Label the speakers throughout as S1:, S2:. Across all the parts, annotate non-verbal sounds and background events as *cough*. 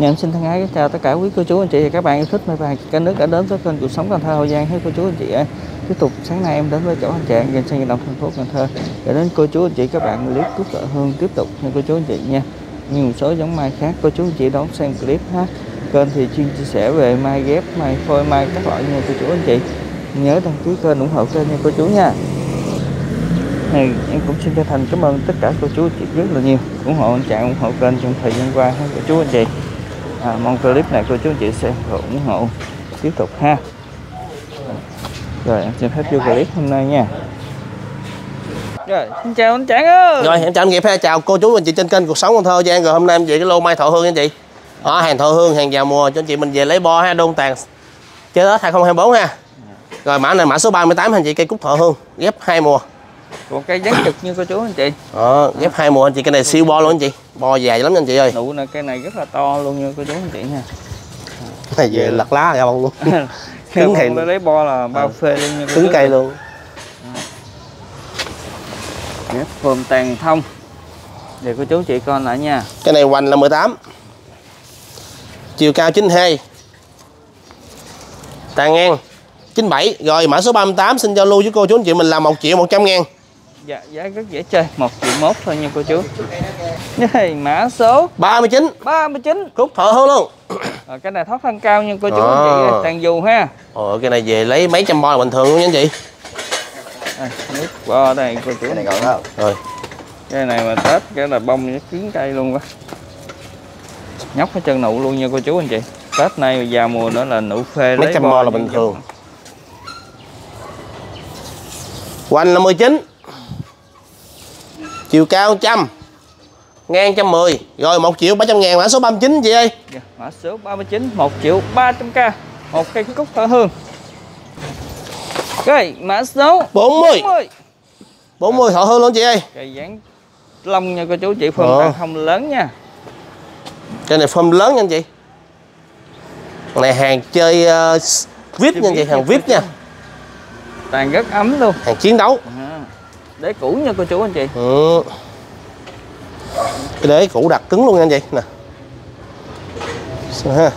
S1: Nhà em xin thân ái chào tất cả quý cô chú anh chị và các bạn yêu thích mai vàng cả nước đã đến với kênh cuộc sống Cần Thơ Hậu Giang hay cô chú anh chị ơi. Tiếp tục sáng nay em đến với chỗ anh Trạng gần sân vận động thành phố Cần Thơ để đến cô chú anh chị các bạn clip cúc tợ hương tiếp tục nha cô chú anh chị nha. Như một số giống mai khác cô chú anh chị đón xem clip ha. Kênh thì chuyên chia sẻ về mai ghép, mai phôi, mai các loại nha cô chú anh chị. Nhớ đăng ký kênh ủng hộ kênh nha cô chú nha này em cũng xin chân thành cảm ơn tất cả cô chú chị rất là nhiều ủng hộ anh Trạng ủng hộ kênh trong thời gian qua ha cô chú anh chị à, mong clip này cô chú anh chị xem và ủng hộ. Tiếp tục ha. Rồi em xin phép vô clip hôm nay nha. Rồi xin chào anh Trạng ơi.
S2: Rồi em chào anh Nghiệp ha, chào cô chú anh chị trên kênh Cuộc Sống Con Thơ Giang Rồi hôm nay em về cái lô mai thọ hương anh chị. Đó, hàng thọ hương, hàng vào mùa. Cho anh chị mình về lấy bo ha, đôn tàn. Chơi Tết 2024 ha. Rồi mã này mã số 38 anh chị cây cúc thọ hương. Ghép hai mùa
S1: một cây dán trực như cô chú anh chị?
S2: Đó, ghép hai mùa anh chị, cái này siêu bo luôn anh chị. Bo dài lắm anh chị ơi.
S1: Nụ này cây này rất là to luôn nha cô chú anh chị nha.
S2: Cái này về lật lá ra bông luôn. *laughs* Cứng
S1: cây lấy bo là bao
S2: Ờ.
S1: phê luôn nha
S2: Cứng cây luôn.
S1: Ghép phồm tàn thông. Để cô chú chị coi lại nha.
S2: Cái này hoành là 18 Chiều cao 92 Tàn ngang 97 Rồi mã số 38 xin giao lưu với cô chú anh chị mình là 1 triệu 100 ngàn
S1: Dạ, giá rất dễ chơi, 1 triệu mốt thôi nha cô chú. Đây, mã số
S2: 39
S1: 39
S2: Cúc thọ hương luôn.
S1: Rồi, Cái này thoát thân cao nha cô chú.
S2: À.
S1: anh chị tàn dù ha.
S2: Ồ, cái này về lấy mấy trăm bo là bình thường luôn nha anh chị.
S1: Đây, Nước bo đây cô chú. Này còn đâu
S2: Rồi.
S1: Cái này mà Tết, cái là bông nó cứng cây luôn quá. Nhóc hết chân nụ luôn nha cô chú anh chị. Tết này vào mùa nữa là nụ phê
S2: mấy
S1: lấy
S2: trăm bo là bình thường. Hoành là 19 Chiều cao 100 Ngang 110 Rồi 1 triệu 700 ngàn mã số 39 chị ơi.
S1: Dạ, Mã số 39, 1 triệu 300k Một cây cúc thở hương. Rồi, mã số
S2: 40
S1: 40
S2: 40 thọ hương luôn chị ơi.
S1: Cây dán lông nha cô chú chị phơm
S2: Ờ.
S1: không lớn nha.
S2: Cái này form lớn nha anh chị. Này hàng chơi uh, VIP nha chị, hàng VIP nha.
S1: tàn rất ấm luôn.
S2: Hàng chiến đấu
S1: đế cũ nha cô chú anh chị.
S2: Ừ. Cái đế cũ đặt cứng luôn nha anh chị. Nè. Ha.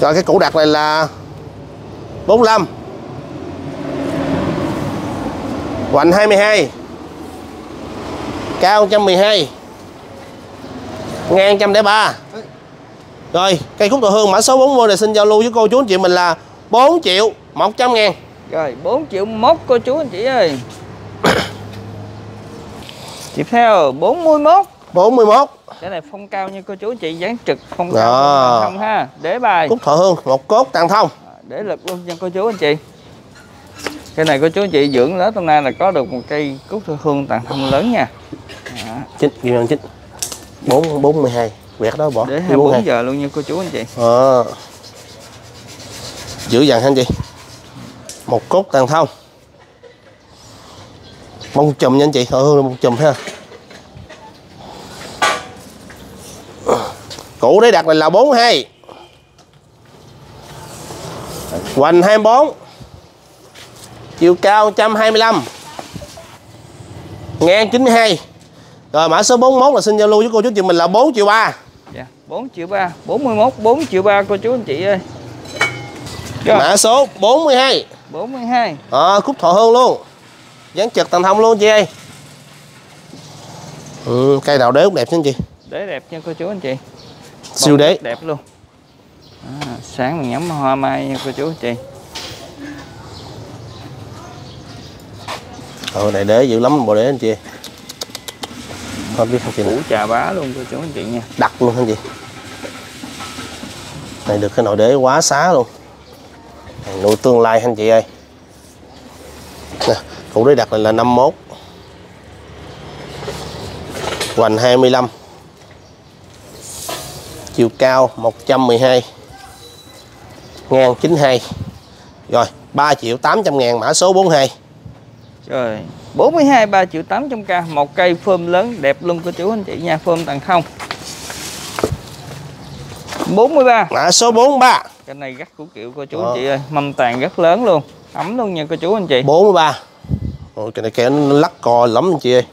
S2: Rồi cái củ đặt này là 45 Hoành 22 Cao 112 Ngang 103 Rồi cây cúc thọ hương mã số 40 này xin giao lưu với cô chú anh chị mình là 4 triệu 100 ngàn.
S1: Rồi 4 triệu mốt cô chú anh chị ơi. *coughs* Tiếp theo 41
S2: 41
S1: cái này phong cao nha cô chú anh chị dán trực phong
S2: Đó.
S1: cao phong không ha? Đế bài.
S2: Cúc thọ hương một cốt tàn thông.
S1: À, để lực luôn nha cô chú anh chị. Cái này cô chú anh chị dưỡng lớn hôm nay là có được một cây cúc thư hương tàn thông lớn nha. Đó,
S2: chín ghi nhận chín. Bốn bốn mươi hai quẹt đó bỏ.
S1: Để
S2: Ghi bốn
S1: 24
S2: hai.
S1: giờ luôn nha cô chú anh chị.
S2: Ờ. giữ dần anh chị? Một cốt tàn thông. Bông chùm nha anh chị. Hương là một chùm ha. Củ để đặt này là 42 hoành 24 chiều cao 125 ngang 92 rồi mã số 41 là xin giao lưu với cô chú chị mình là 4 triệu 3
S1: dạ 4 triệu 3 41 4 triệu 3 cô chú anh chị ơi. Rồi,
S2: mã số 42
S1: 42
S2: à, cúc thọ hương luôn. Dán trực tầng thông luôn chị ơi. Ừ, cây đào đế cũng đẹp chứ anh chị?
S1: Đế đẹp nha cô chú anh chị.
S2: Siêu
S1: Bông
S2: đế.
S1: rất đẹp luôn. À, sáng mình ngắm hoa mai nha cô chú anh chị.
S2: Ờ này đế dữ lắm bộ đế anh chị không biết không chị?
S1: Củ trà bá luôn cô chú anh chị nha.
S2: Đặt luôn anh chị? Này được cái nội đế quá xá luôn. Hàng nuôi tương lai anh chị ơi? Nè củ đế đặt này là 51 hoành 25 chiều cao 112 ngang 92 rồi 3 triệu 800 ngàn mã số 42
S1: Rồi 42 3 triệu 800k Một cây phơm lớn đẹp luôn cô chú anh chị nha Phơm tầng không. 43
S2: mã số 43
S1: Cái này gắt của kiểu cô chú
S2: Đó.
S1: anh chị ơi Mâm tàn rất lớn luôn Ấm luôn nha cô chú anh chị.
S2: 43 Ôi, cái này kéo nó lắc co lắm anh chị ơi.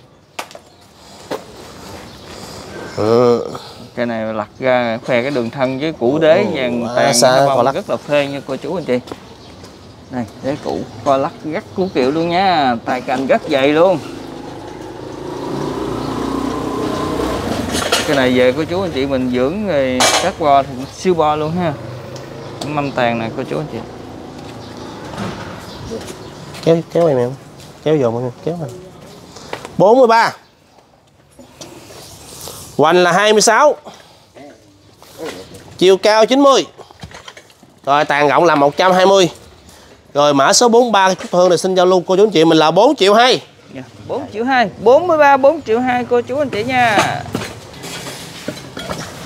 S2: Ừ.
S1: cái này lặt ra khoe cái đường thân với củ đế vàng tàn
S2: xa,
S1: bông
S2: lắc.
S1: rất là phê nha cô chú anh chị này đế cũ coi lắc gắt cú kiệu luôn nha. Tài cành rất dày luôn. Cái này về cô chú anh chị mình dưỡng thì cắt bo thì siêu bo luôn ha. Mâm tàn này cô chú anh chị.
S2: Kéo kéo em em. Kéo vô mọi người, kéo mình 43 hoành là 26 chiều cao 90 rồi, tàn rộng là 120 rồi mã số 43 Trúc Hương này xin giao lưu cô chú anh chị mình là 4 triệu 2
S1: Dạ, 4 triệu 2 43 4 triệu 2 cô chú anh chị nha.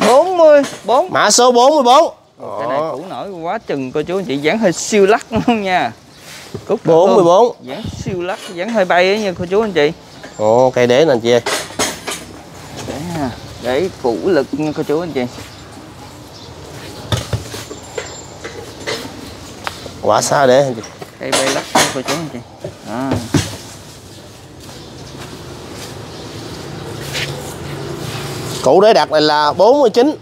S1: 40 4
S2: mã số 44
S1: cái này cũ nổi quá chừng cô chú anh chị dáng hơi siêu lắc luôn nha. Cúc cỡ
S2: 44
S1: luôn. dáng siêu lắc dáng hơi bay ấy nha cô chú anh chị.
S2: Ồ cây đế nè anh chị ơi.
S1: Để ha, để củ lực nha cô chú anh chị
S2: quả xa đế anh chị
S1: cây bay lắc cô chú anh chị à.
S2: Cụ đế đặt này là 49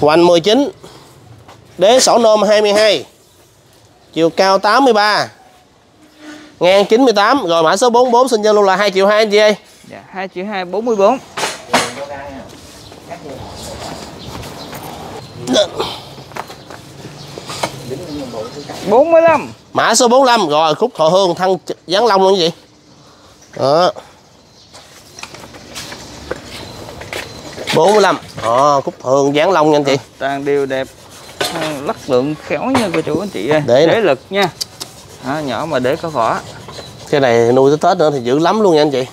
S2: Hoành 19 Đế sổ nôm 22 Chiều cao 83 Ngang 98 Rồi mã số 44 xin giao lưu là 2 triệu 2 anh chị ơi.
S1: Dạ 2 triệu 2 44 45
S2: Mã số 45 Rồi khúc thọ hương thân gián long luôn gì? Đó. 45 Đó khúc thọ hương gián long nha anh chị.
S1: Toàn đều đẹp. À, lắc lượng khéo nha cô chú anh chị ơi.
S2: Để
S1: để lực nha. À, nhỏ mà để có vỏ.
S2: Cái này nuôi tới Tết nữa thì dữ lắm luôn nha anh chị.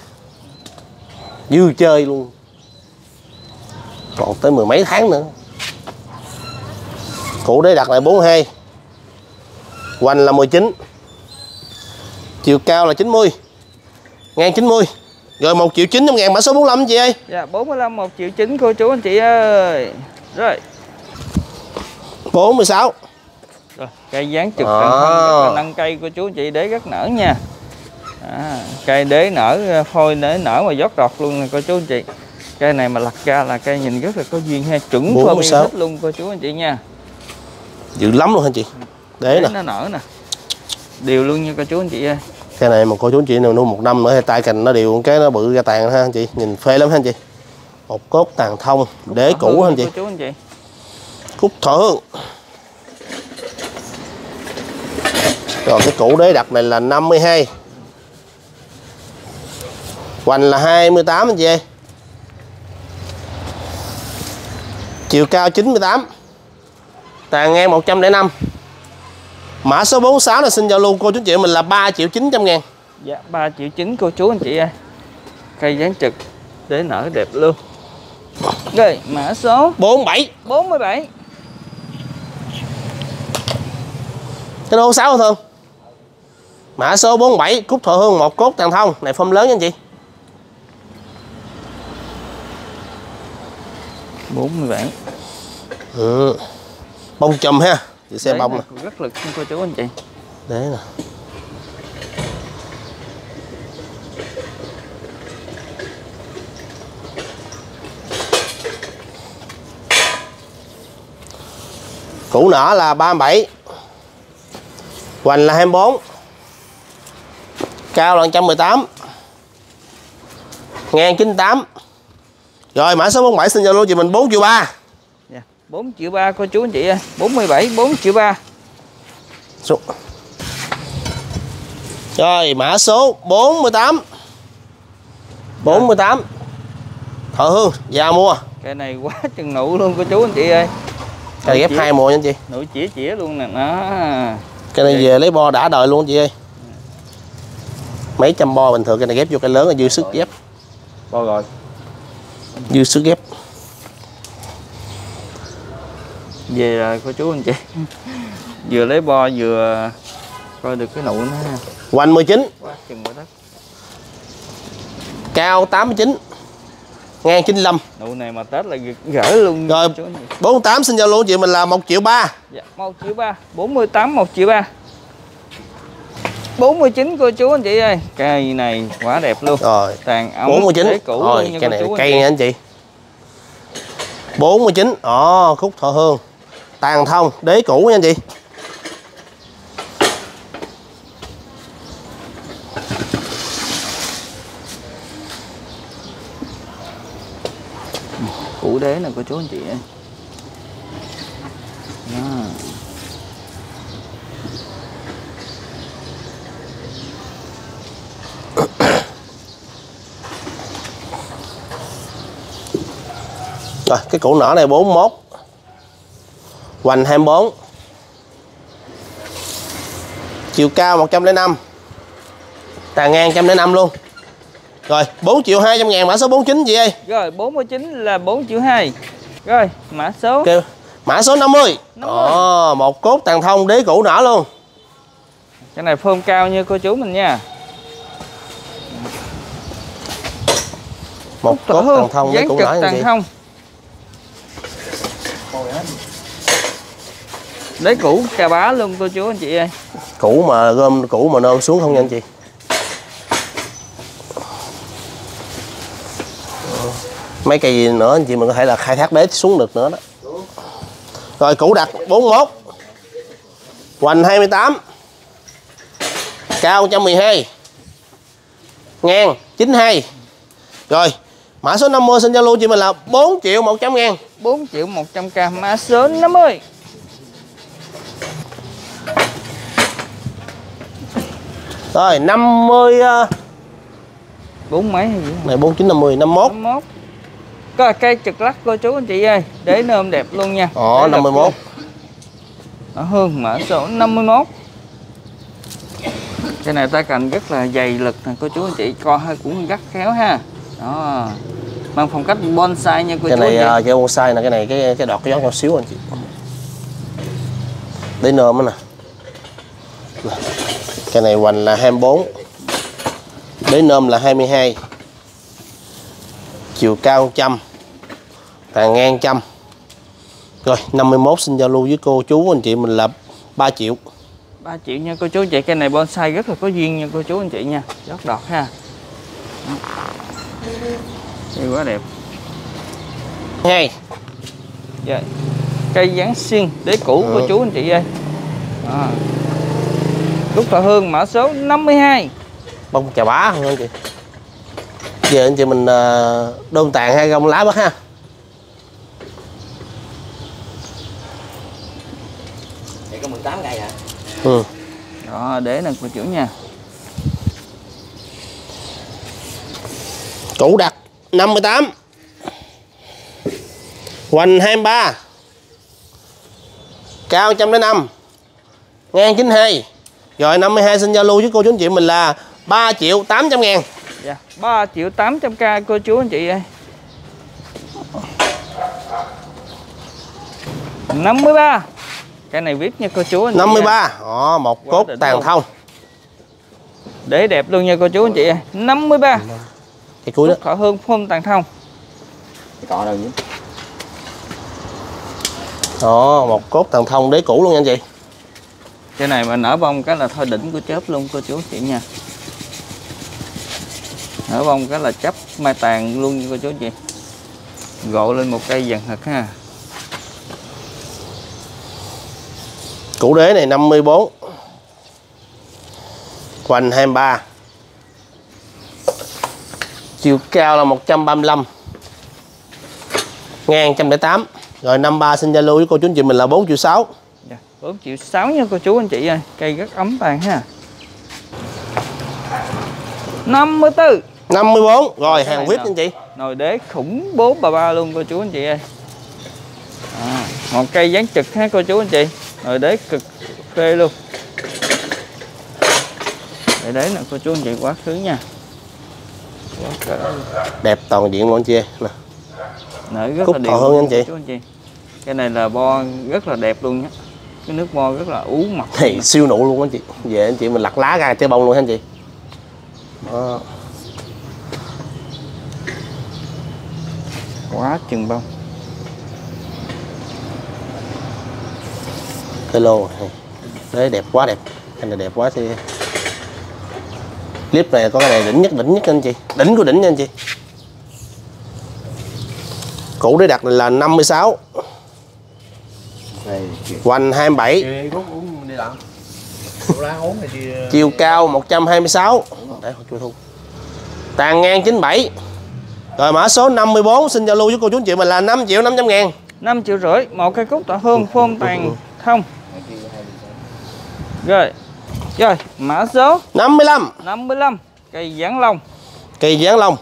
S2: Dư chơi luôn. Còn tới mười mấy tháng nữa. Cụ đế đặt lại 42 Hoành là 19 Chiều cao là 90 Ngang 90 Rồi 1 triệu 900 ngàn mã số 45 chị ơi.
S1: Dạ 45 1 triệu 9 cô chú anh chị ơi. Rồi.
S2: 46
S1: Rồi, cây dán trực
S2: À.
S1: là nâng cây của chú anh chị đế rất nở nha. À, cây đế nở phôi đế nở mà giót đọt luôn nè cô chú anh chị. Cây này mà lặt ra là cây nhìn rất là có duyên ha chuẩn
S2: sáu.
S1: thích luôn cô chú anh chị nha.
S2: Dữ lắm luôn hả chị? Đế
S1: đế
S2: nè.
S1: nó nở nè. Đều luôn nha cô chú anh chị ơi.
S2: Cái này mà cô chú anh chị nào nuôi một năm nữa thì tay cành nó đều cái nó bự ra tàn ha anh chị. Nhìn phê lắm ha anh chị. Một cốt tàn thông Đế cũ ha anh chị.
S1: cô chú anh chị.
S2: Cúc thọ hương Rồi cái củ đế đặt này là 52 Hoành là 28 anh chị ơi. Chiều cao 98 Tàn ngang 105 Mã số 46 là xin giao lưu cô chú chị mình là 3 triệu 900 ngàn.
S1: Dạ 3 triệu 9 cô chú anh chị ơi. Cây dán trực đế nở đẹp luôn. Rồi mã số
S2: 47
S1: 47
S2: Cái đô 6 thương Mã số 47 Cúc thọ hương một cốt tàn thông. Này phong lớn nha anh chị.
S1: 47
S2: ừ. Bông chùm ha Chị xem
S1: Đấy
S2: bông nè
S1: rất lực nha cô chú anh chị.
S2: Đấy nè. Củ nở là 37 Hoành là 24 Cao là 118 Ngang 98 Rồi mã số 47 xin lưu chị mình 4 triệu 3
S1: Dạ, 4 triệu 3 cô chú anh chị ơi. 47 4 triệu 3
S2: Xuống. Rồi mã số 48 48 Thọ Hương Già mua.
S1: Cái này quá chừng nụ luôn cô chú anh chị ơi.
S2: Cái ghép hai mùa nha anh chị.
S1: Nụ chĩa chĩa luôn nè. Nó
S2: Cái này về lấy bo đã đời luôn chị ơi. Mấy trăm bo bình thường cái này ghép vô cái lớn là dư sức ghép.
S1: Bo rồi.
S2: Dư sức ghép
S1: Về rồi cô chú anh chị. Vừa lấy bo vừa coi được cái nụ nó ha.
S2: Hoành 19
S1: Quá chừng quá đất.
S2: Cao 89 Ngang 95
S1: Nụ này mà Tết là gỡ luôn
S2: Rồi.
S1: cô chú anh chị.
S2: 48 xin giao lưu chị mình là 1 triệu 3
S1: Dạ 1 triệu 3 48 1 triệu 3 49 cô chú anh chị ơi. Cây này quá đẹp luôn.
S2: Rồi
S1: tàn ống
S2: 49
S1: đế cũ
S2: rồi
S1: luôn
S2: cây này cây anh chị. 49 Ồ, khúc thọ hương tàn thông đế cũ nha anh chị.
S1: Củ đế nè cô chú anh chị ơi. Đó.
S2: rồi cái củ nở này 41 hoành 24 chiều cao 105 tàn ngang 105 luôn. Rồi 4 triệu 200 ngàn mã số 49 chị ơi
S1: rồi 49 là 4 triệu 2 rồi mã số?
S2: Kêu mã số 50
S1: 50.
S2: Ồ, một cốt tàn thông đế cũ nở luôn.
S1: Cái này phơm cao như cô chú mình nha.
S2: Một cốt
S1: hương,
S2: tàn thông đế cũ nở nha
S1: tàn
S2: chị
S1: thông đế cũ cà bá luôn cô chú anh chị ơi.
S2: Cũ mà gom cũ mà nôm xuống không nha anh chị? Mấy cây gì nữa anh chị mình có thể là khai thác đế xuống được nữa đó. Rồi cũ đặt 41 hoành 28 cao 112 ngang 92 rồi mã số 50 xin lưu chị mình là 4 triệu 100 ngàn.
S1: 4 triệu 100k mã số 50
S2: rồi 50 ờ,
S1: bốn mấy hay gì?
S2: này 49 50 51
S1: 51 có cây trực lắc cô chú anh chị ơi để nôm đẹp luôn nha.
S2: Ồ,
S1: Để lật
S2: 51.
S1: luôn. ở hương mã số 51 cái này ta cần rất là dày lực nè cô chú anh chị coi hơi cũng gắt khéo ha. Đó. Mang phong cách bonsai nha cô
S2: cái
S1: chú
S2: này
S1: anh
S2: uh,
S1: chị
S2: cái bonsai nè cái này cái cái đọt cái gió nhỏ xíu anh chị. Để nôm Nè. Cái này hoành là 24 đế nôm là 22 chiều cao 100 tàn ngang 100 rồi 51 xin giao lưu với cô chú anh chị mình là 3 triệu.
S1: 3 triệu nha cô chú chị cây này bonsai rất là có duyên nha cô chú anh chị nha. Rất đọt ha. Cây quá đẹp.
S2: Hai.
S1: Dạ. Cây Giáng sinh đế cũ
S2: Ừ.
S1: của chú anh chị ơi. À. Cúc thọ hương mã số 52.
S2: bông chà bá không anh chị giờ anh chị mình ờ, đôn tàn hai gông lá bớt ha
S3: Vậy có 18 cây hả?
S2: ừ.
S1: Đó, để nè cô chú nha.
S2: Củ đặt 58 Hoành 23 Cao 105 Ngang 92 Rồi 52 xin giao lưu với cô chú anh chị mình là 3 triệu 800 ngàn
S1: Dạ, 3 triệu 800k cô chú anh chị ơi. 53. Cái này viết nha cô chú anh chị. ơi.
S2: 53 Ồ, một
S1: Quá
S2: cốt tàn
S1: luôn.
S2: thông
S1: Để đẹp luôn nha cô chú anh chị ơi. 53.
S2: Cái cuối đó
S1: thọ hương phun tàn thông.
S3: Cái cọ đâu nhỉ?
S2: Ồ, một cốt tàn thông đế cũ luôn nha anh chị
S1: cái này mà nở bông cái là thôi đỉnh của chớp luôn cô chú chị nha. Nở bông cái là chấp mai tàn luôn nha cô chú chị. Gộ lên một cây dần thật ha.
S2: Củ đế này 54 Hoành 23 Chiều cao là 135 Ngang 108 Rồi 53 xin Zalo với cô chú anh chị mình là 4 triệu 6
S1: Dạ, 4 triệu 6 nha cô chú anh chị ơi Cây rất ấm vàng ha. 54
S2: 54 Rồi hàng VIP anh chị.
S1: Nồi đế khủng bố bà ba luôn cô chú anh chị ơi. À, Một cây dán trực ha cô chú anh chị. Nồi đế cực phê luôn. Để đế nè cô chú anh chị quá khứ nha. Quá.
S2: Đẹp toàn diện luôn anh chị ơi. nè.
S1: Nở rất
S2: Cúc
S1: là đều
S2: hơn anh chị.
S1: chú anh chị. Cái này là bo rất là đẹp luôn nhé Cái nước bo rất là ú mập
S2: Thì siêu nụ luôn anh chị. Về anh chị mình lặt lá ra chơi bông luôn anh chị? Đó.
S1: Quá chừng bông.
S2: Cái lô này. Đấy đẹp quá đẹp. Cái này đẹp quá thì clip này có cái này đỉnh nhất đỉnh nhất anh chị. Đỉnh của đỉnh nha anh chị. Cũ để đặt là 56
S3: Đây,
S2: hoành 27
S3: Chị rút uống đi làm Rút lá uống thì chị
S2: chiều cao 126 để chưa thu. Tàn ngang 97 rồi mã số 54 xin giao lưu với cô chú anh chị mình là 5 triệu 500 ngàn.
S1: 5 triệu rưỡi một cây cúc tỏa hương phôm tàn thông. Rồi rồi mã số
S2: 55
S1: 55 cây giáng long
S2: cây giáng long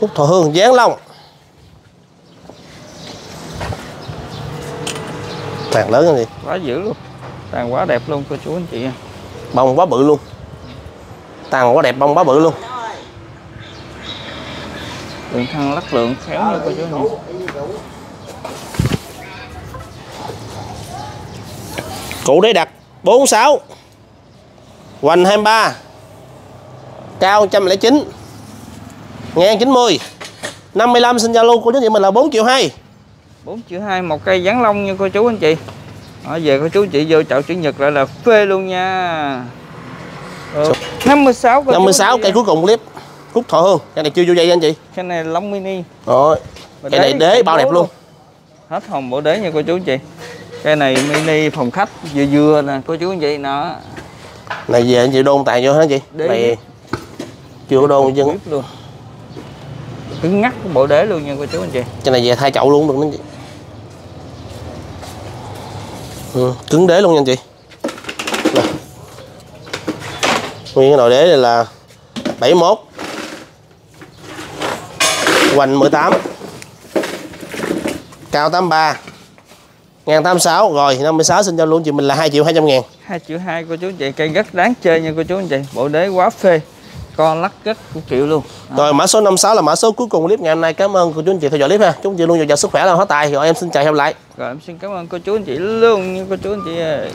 S2: cúc thọ hương giáng long tàn lớn chị
S1: quá dữ luôn. Tàn quá đẹp luôn cô chú anh chị
S2: bông quá bự luôn. Tàn quá đẹp bông quá bự luôn.
S1: Đường thân lắc lượng khéo nha cô chú anh
S2: cụ đế đặt 46 hoành 23 cao 109 ngang 90 55 xin lưu của chú chị mình là 4 triệu 2
S1: 4 triệu 2 một cây giáng long nha cô chú anh chị. Đó, về cô chú chị vô chậu chữ nhật lại là phê luôn nha. Ừ. 56 cô chú
S2: 56
S1: anh chị
S2: cây cuối cùng clip. Cúc thọ hương cái này chưa vô dây anh chị.
S1: Cây này long mini.
S2: Rồi cái này đế bao đẹp luôn.
S1: Hết hồn bộ đế nha cô chú anh chị. Cây này mini phòng khách vừa vừa nè cô chú anh chị nó
S2: này về anh chị đôn tài vô hả anh chị?
S1: Đế.
S2: này chưa có đôn chân
S1: luôn. Cứng ngắt bộ đế luôn nha cô chú anh chị.
S2: Cái này về thay chậu luôn được anh chị ừ, cứng đế luôn nha anh chị. Nè. nguyên cái nồi đế này là 71 hoành 18 cao 83 ngàn 86 rồi 56 xin cho luôn chị mình là 2 triệu 200 ngàn.
S1: 2 triệu 2 cô chú chị cây rất đáng chơi nha cô chú anh chị. Bộ đế quá phê con lắc rất của triệu luôn.
S2: Rồi mã số 56 là mã số cuối cùng clip ngày hôm nay. Cảm ơn cô chú anh chị theo dõi clip ha. Chúc chị luôn dồi dào sức khỏe là hóa tài. Rồi em xin chào gặp lại.
S1: Rồi em xin cảm ơn cô chú anh chị luôn nha cô chú anh chị ơi